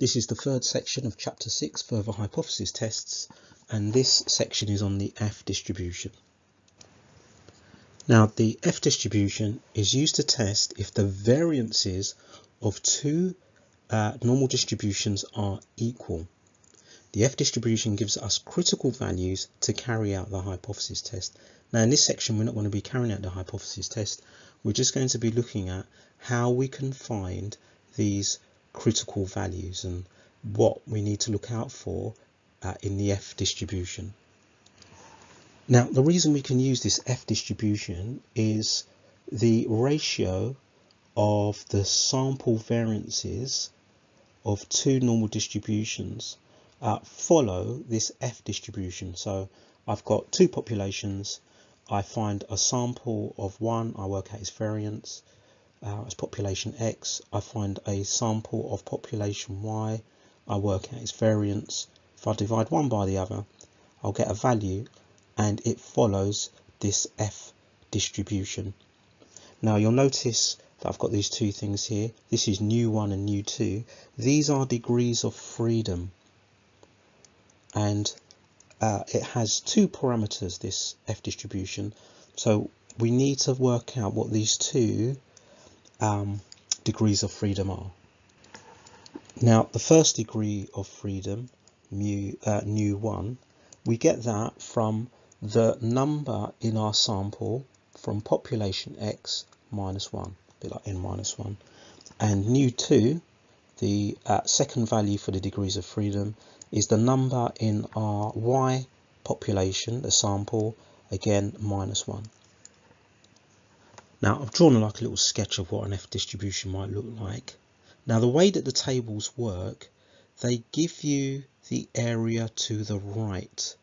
This is the third section of chapter 6 further hypothesis tests and this section is on the F distribution. Now the F distribution is used to test if the variances of two uh, normal distributions are equal. The F distribution gives us critical values to carry out the hypothesis test. Now in this section we're not going to be carrying out the hypothesis test, we're just going to be looking at how we can find these critical values and what we need to look out for uh, in the F distribution. Now the reason we can use this F distribution is the ratio of the sample variances of two normal distributions uh, follow this F distribution. So I've got two populations. I find a sample of one, I work out its variance uh, as population X. I find a sample of population Y. I work out its variance. If I divide one by the other, I'll get a value and it follows this F distribution. Now you'll notice that I've got these two things here. This is nu 1 and nu 2. These are degrees of freedom and uh, it has two parameters this F distribution so we need to work out what these two um, degrees of freedom are. Now the first degree of freedom mu uh, nu 1 we get that from the number in our sample from population x minus 1 a bit like n minus 1 and nu 2 the uh, second value for the degrees of freedom is the number in our y population, the sample, again minus 1. Now I've drawn like a little sketch of what an F distribution might look like. Now the way that the tables work, they give you the area to the right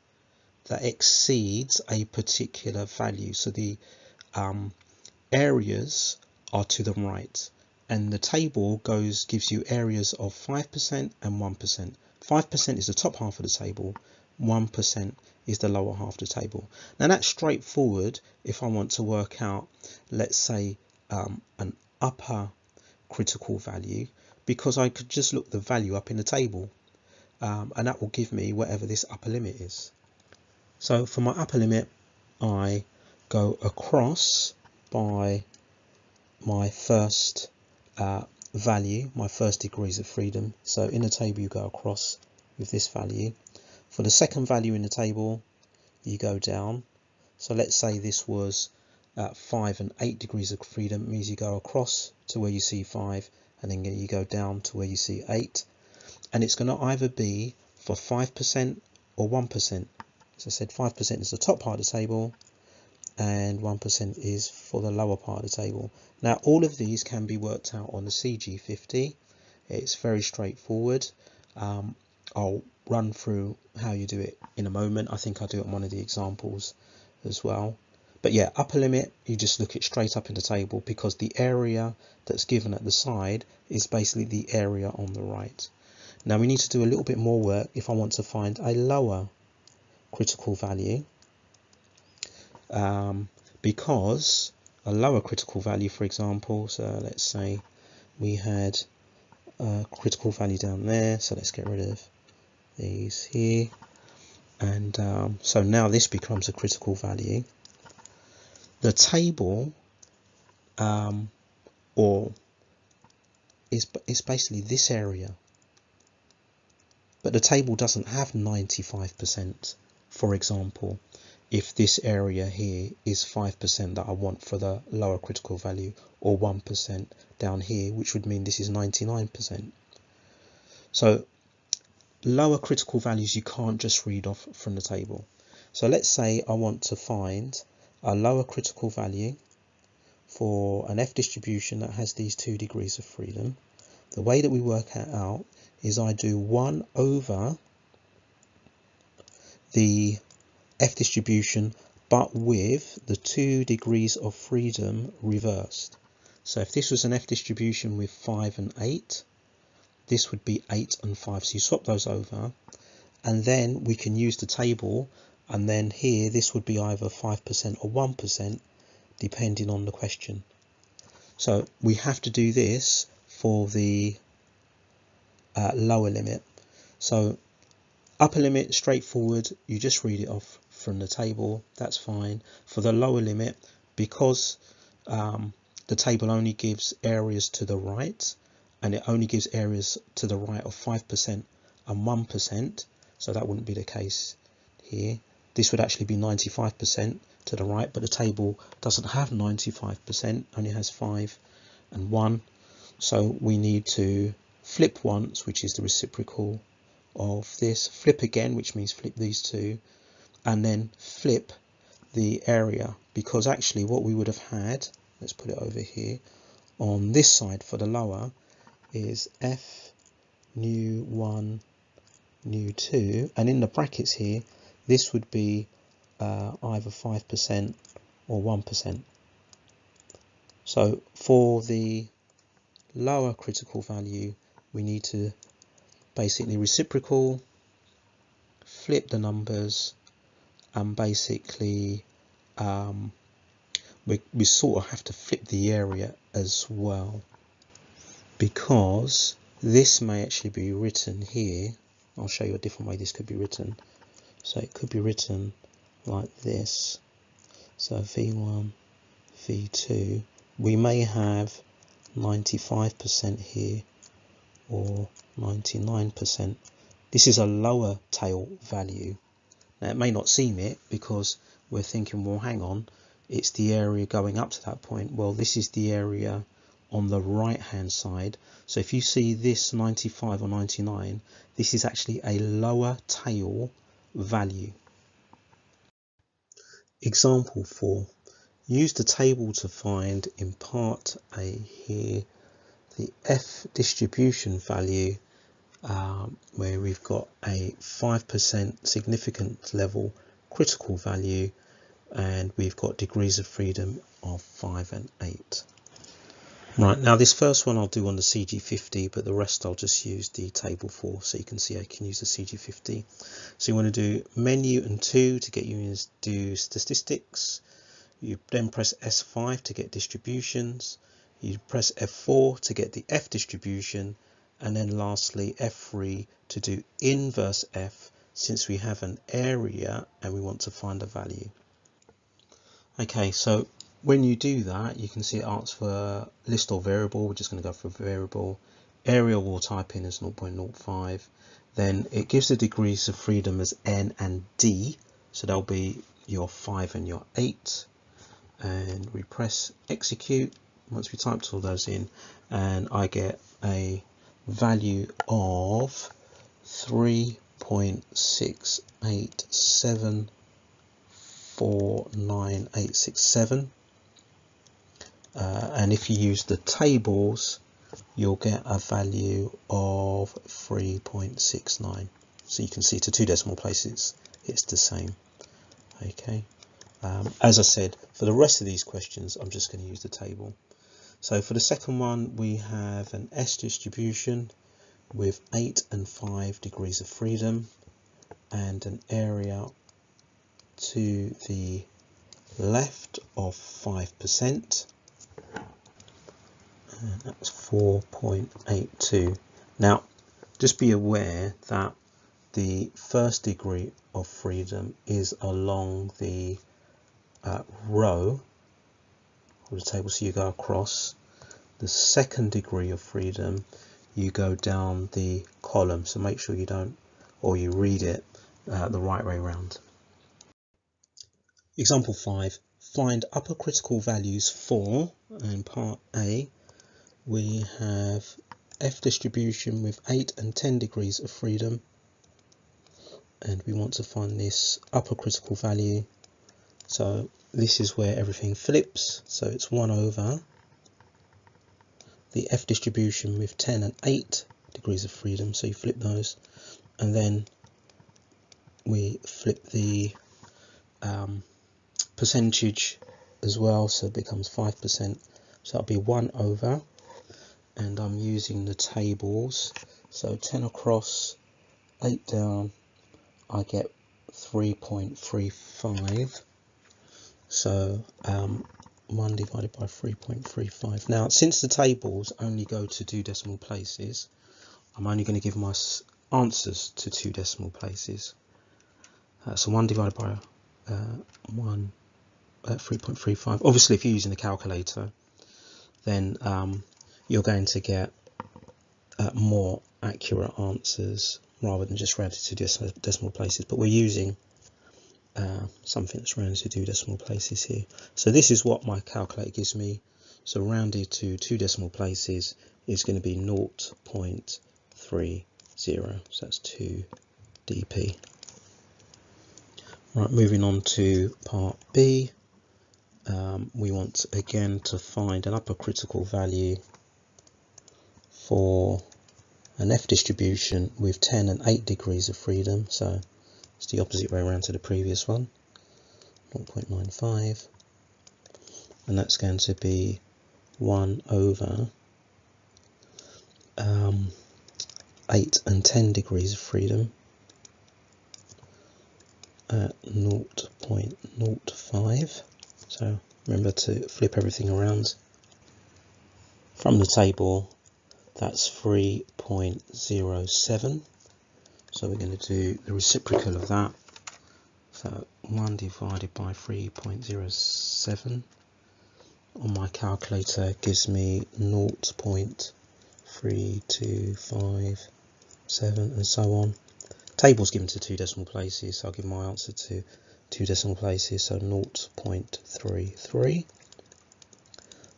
that exceeds a particular value. So the um, areas are to the right and the table goes gives you areas of 5% and 1%. 5% is the top half of the table, 1% is the lower half of the table. Now that's straightforward if I want to work out, let's say, um, an upper critical value, because I could just look the value up in the table, um, and that will give me whatever this upper limit is. So for my upper limit, I go across by my first uh, value, my first degrees of freedom. So in the table you go across with this value. For the second value in the table, you go down. So let's say this was uh, 5 and 8 degrees of freedom, means you go across to where you see 5 and then you go down to where you see 8. And it's going to either be for 5% or 1%. As I said, 5% is the top part of the table and 1% is for the lower part of the table. Now all of these can be worked out on the CG50. It's very straightforward. Um, I'll run through how you do it in a moment. I think I'll do it on one of the examples as well. But yeah, upper limit, you just look it straight up in the table because the area that's given at the side is basically the area on the right. Now we need to do a little bit more work if I want to find a lower critical value um, because a lower critical value, for example, so let's say we had a critical value down there, so let's get rid of these here, and um, so now this becomes a critical value. The table, um, or is is basically this area, but the table doesn't have 95%, for example if this area here is 5% that I want for the lower critical value or 1% down here which would mean this is 99%. So lower critical values you can't just read off from the table. So let's say I want to find a lower critical value for an F distribution that has these two degrees of freedom. The way that we work that out is I do 1 over the F distribution but with the two degrees of freedom reversed. So if this was an F distribution with 5 and 8, this would be 8 and 5. So you swap those over and then we can use the table and then here this would be either 5% or 1% depending on the question. So we have to do this for the uh, lower limit. So upper limit, straightforward, you just read it off from the table, that's fine. For the lower limit, because um, the table only gives areas to the right, and it only gives areas to the right of 5% and 1%, so that wouldn't be the case here. This would actually be 95% to the right, but the table doesn't have 95%, only has 5 and 1. So we need to flip once, which is the reciprocal of this, flip again, which means flip these two, and then flip the area, because actually what we would have had, let's put it over here, on this side for the lower is f nu 1 nu 2 and in the brackets here this would be uh, either 5% or 1%. So for the lower critical value, we need to basically reciprocal, flip the numbers, and basically um, we, we sort of have to flip the area as well because this may actually be written here. I'll show you a different way this could be written. So it could be written like this. So V1, V2, we may have 95% here or 99%. This is a lower tail value. Now it may not seem it because we're thinking, well, hang on, it's the area going up to that point. Well, this is the area on the right hand side. So if you see this 95 or 99, this is actually a lower tail value. Example 4. Use the table to find in part A here the F distribution value um, where we've got a 5% significance level critical value and we've got degrees of freedom of 5 and 8. Right, now this first one I'll do on the CG50, but the rest I'll just use the table for, so you can see I can use the CG50. So you want to do menu and 2 to get you to do statistics. You then press F5 to get distributions. You press F4 to get the F distribution. And then lastly F3 to do inverse F since we have an area and we want to find a value. Okay, so when you do that, you can see it asks for list or variable. We're just going to go for variable. Area we'll type in as 0.05. Then it gives the degrees of freedom as n and d. So that'll be your 5 and your 8. And we press execute once we typed all those in. And I get a value of 3.68749867 uh, and if you use the tables you'll get a value of 3.69 so you can see to two decimal places it's the same. Okay. Um, as I said for the rest of these questions I'm just going to use the table. So for the second one we have an F distribution with 8 and 5 degrees of freedom and an area to the left of 5% and that's 4.82 now just be aware that the first degree of freedom is along the uh, row of the table so you go across. The second degree of freedom you go down the column so make sure you don't or you read it uh, the right way around. Example 5 find upper critical values for and part A we have F distribution with 8 and 10 degrees of freedom. And we want to find this upper critical value. So this is where everything flips. So it's 1 over the F distribution with 10 and 8 degrees of freedom. So you flip those. And then we flip the um, percentage as well. So it becomes 5% so that'll be 1 over and I'm using the tables so 10 across 8 down I get 3.35 so um, 1 divided by 3.35 now since the tables only go to two decimal places I'm only going to give my answers to two decimal places. Uh, so 1 divided by uh, 1, uh, 3.35. Obviously, if you're using the calculator, then um, you're going to get uh, more accurate answers rather than just rounded to decimal, places. But we're using uh, something that's rounded to two decimal places here. So this is what my calculator gives me. So rounded to two decimal places is going to be 0.30. So that's 2 dp. Right, moving on to part B. Um, we want again to find an upper critical value for an F distribution with 10 and 8 degrees of freedom. So it's the opposite way around to the previous one, 0.95. And that's going to be 1 over um, 8 and 10 degrees of freedom at 0.05. So remember to flip everything around. From the table, that's 3.07 so we're going to do the reciprocal of that. So 1 divided by 3.07 on my calculator gives me 0.3257 and so on. Tables given to two decimal places, so I'll give my answer to two decimal places, so 0.33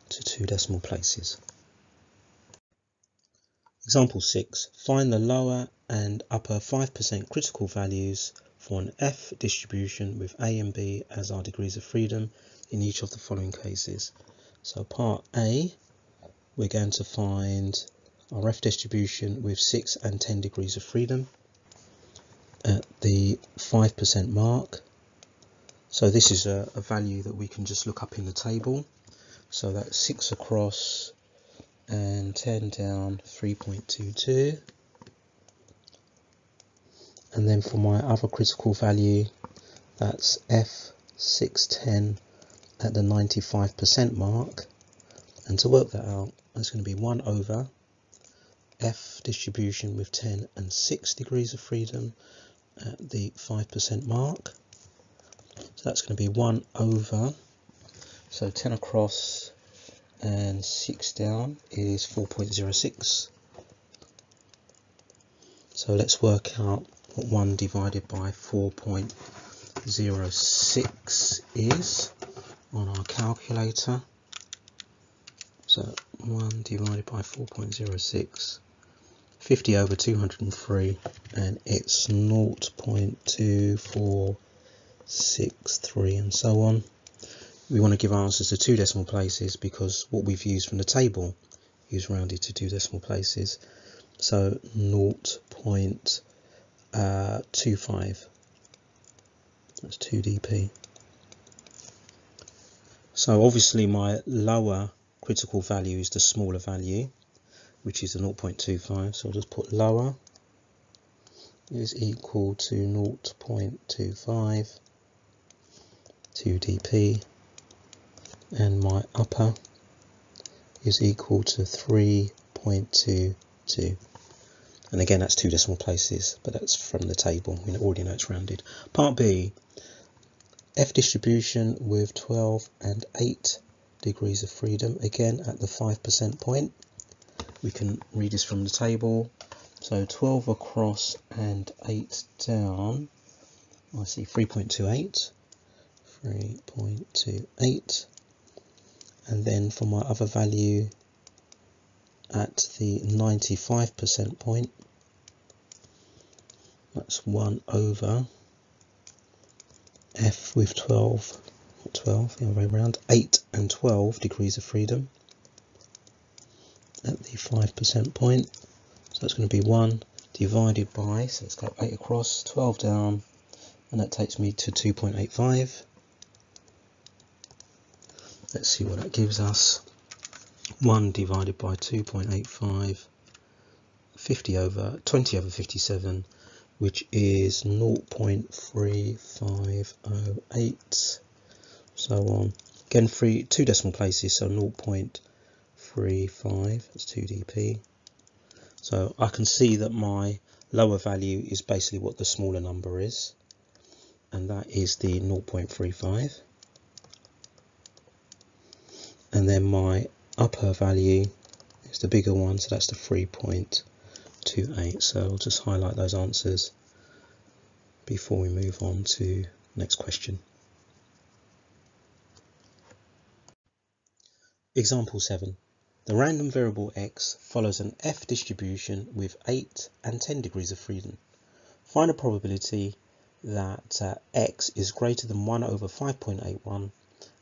to two decimal places. Example 6. Find the lower and upper 5% critical values for an F distribution with A and B as our degrees of freedom in each of the following cases. So part A, we're going to find our F distribution with 6 and 10 degrees of freedom at the 5% mark. So this is a, a, value that we can just look up in the table. So that's 6 across and 10 down 3.22 and then for my other critical value that's F610 at the 95% mark. And to work that out that's going to be 1 over F distribution with 10 and 6 degrees of freedom at the 5% mark. So that's going to be 1 over. So 10 across and 6 down is 4.06 so let's work out what 1 divided by 4.06 is on our calculator. So 1 divided by 4.06, 50 over 203, and it's 0.2463 and so on. We want to give answers to two decimal places because what we've used from the table is rounded to two decimal places. So 0 uh, That's 2 dp. So obviously my lower critical value is the smaller value, which is the 0.25. So I'll just put lower is equal to 0.25 2 dp and my upper is equal to 3.22 and again, that's two decimal places, but that's from the table. We already know it's rounded. Part B, F distribution with 12 and 8 degrees of freedom. Again, at the 5% point. We can read this from the table. So 12 across and 8 down. I see 3.28. 3.28. And then for my other value, at the 95% point. That's 1 over f with 12, 12, the other way around, 8 and 12 degrees of freedom at the 5% point. So that's going to be 1 divided by, so it's got 8 across, 12 down, and that takes me to 2.85. Let's see what that gives us. 1 divided by 2.85, 50 over, 20 over 57, which is 0.3508, so on. Again, three, two decimal places, so 0.35, that's 2 dp. So I can see that my lower value is basically what the smaller number is, and that is the 0.35. And then my upper value is the bigger one, so that's the 3.28. So I'll just highlight those answers before we move on to next question. Example 7. The random variable x follows an f distribution with 8 and 10 degrees of freedom. Find a probability that uh, x is greater than 1 over 5.81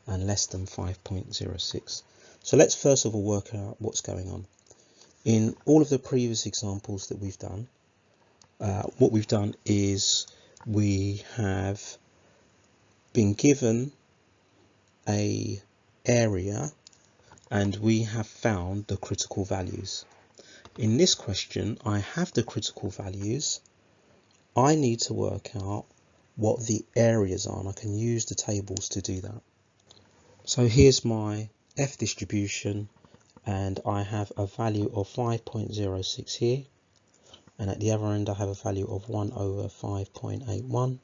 and less than 5.06. So let's first of all work out what's going on. In all of the previous examples that we've done, uh, what we've done is we have been given a area and we have found the critical values. In this question, I have the critical values. I need to work out what the areas are and I can use the tables to do that. So here's my F distribution and I have a value of 5.06 here and at the other end I have a value of 1 over 5.81.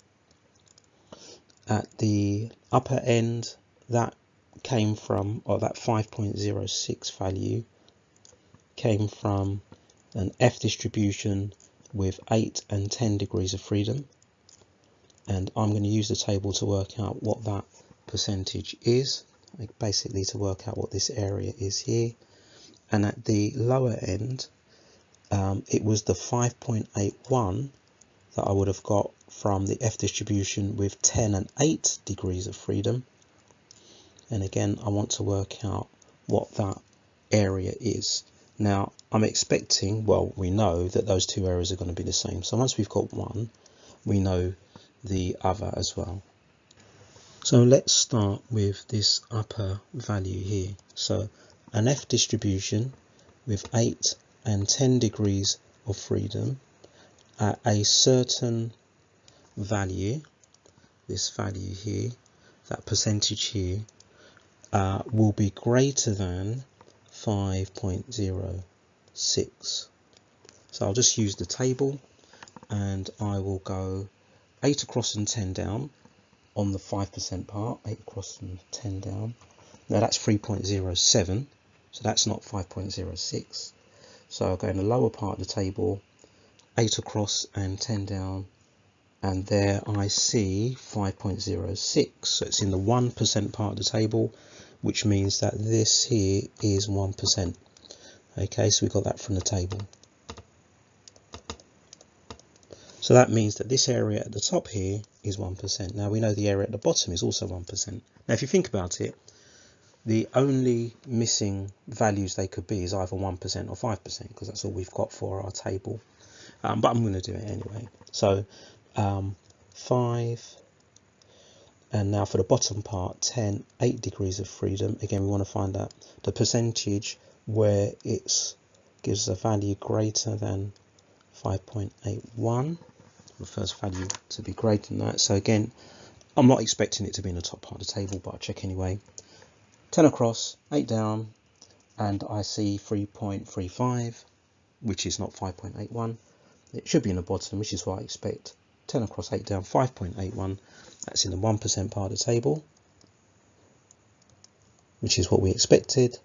At the upper end that came from, or that 5.06 value came from an F distribution with 8 and 10 degrees of freedom and I'm going to use the table to work out what that percentage is basically to work out what this area is here. And at the lower end um, it was the 5.81 that I would have got from the F distribution with 10 and 8 degrees of freedom. And again I want to work out what that area is. Now I'm expecting well we know that those two areas are going to be the same. So once we've got one we know the other as well so let's start with this upper value here so an F distribution with 8 and 10 degrees of freedom at a certain value, this value here, that percentage here, uh, will be greater than 5.06. So I'll just use the table and I will go 8 across and 10 down on the 5% part, 8 across and 10 down. Now that's 3.07, so that's not 5.06. So I'll go in the lower part of the table, 8 across and 10 down, and there I see 5.06. So it's in the 1% part of the table, which means that this here is 1%. Okay, so we got that from the table. So that means that this area at the top here is 1%. Now we know the area at the bottom is also 1%. Now if you think about it, the only missing values they could be is either 1% or 5% because that's all we've got for our table. Um, but I'm going to do it anyway. So um, 5 and now for the bottom part 10 8 degrees of freedom again we want to find out the percentage where it gives a value greater than 5.81 the first value to be greater than that so again I'm not expecting it to be in the top part of the table but I'll check anyway 10 across, 8 down, and I see 3.35, which is not 5.81. It should be in the bottom, which is what I expect. 10 across, 8 down, 5.81. That's in the 1% part of the table, which is what we expected.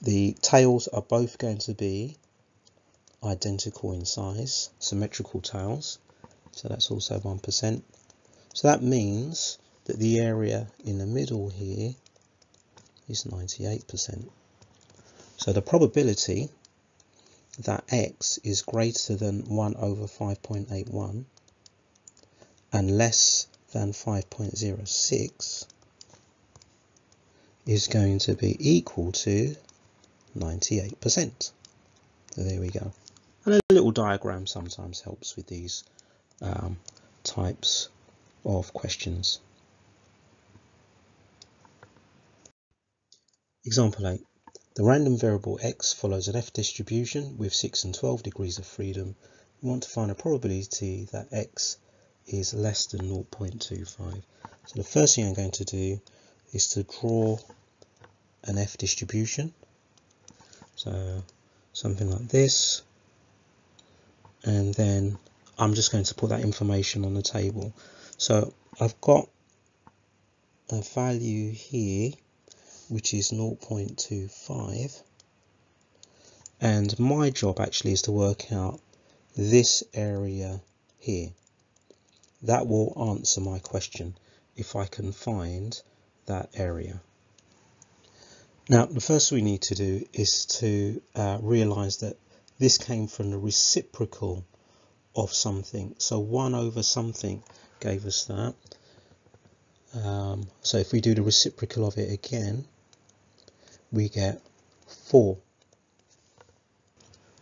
The tails are both going to be identical in size, symmetrical tails. So that's also 1%. So that means that the area in the middle here is 98%. So the probability that x is greater than 1 over 5.81 and less than 5.06 is going to be equal to 98%. So there we go. And a little diagram sometimes helps with these um, types of questions. Example 8. The random variable x follows an f distribution with 6 and 12 degrees of freedom. We want to find a probability that x is less than 0.25. So the first thing I'm going to do is to draw an f distribution. So something like this. and then I'm just going to put that information on the table. So I've got a value here which is 0.25 and my job actually is to work out this area here. That will answer my question if I can find that area. Now the first we need to do is to uh, realize that this came from the reciprocal of something so 1 over something gave us that um, so if we do the reciprocal of it again we get 4.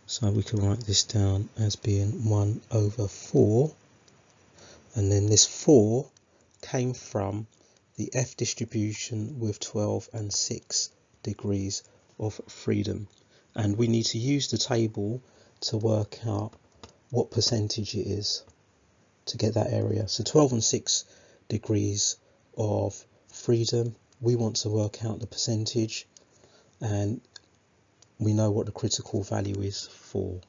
So we can write this down as being 1 over 4. And then this 4 came from the F distribution with 12 and 6 degrees of freedom. And we need to use the table to work out what percentage it is to get that area. So 12 and 6 degrees of freedom. We want to work out the percentage and we know what the critical value is for.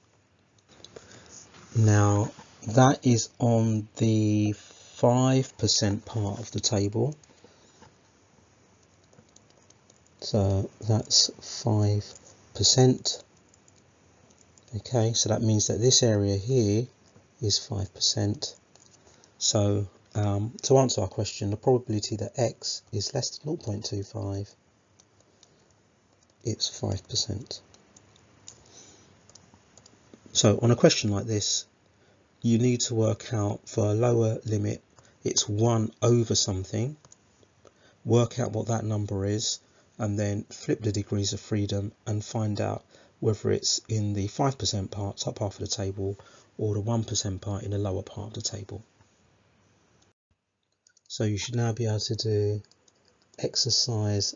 Now that is on the 5% part of the table. So that's 5%. Okay, so that means that this area here is 5%. So um, to answer our question, the probability that x is less than 0.25 it's 5%. So on a question like this, you need to work out for a lower limit, it's 1 over something, work out what that number is, and then flip the degrees of freedom and find out whether it's in the 5% part, top half of the table, or the 1% part in the lower part of the table. So you should now be able to do exercise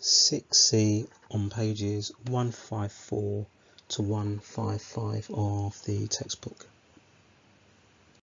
6C on pages 154 to 155 of the textbook.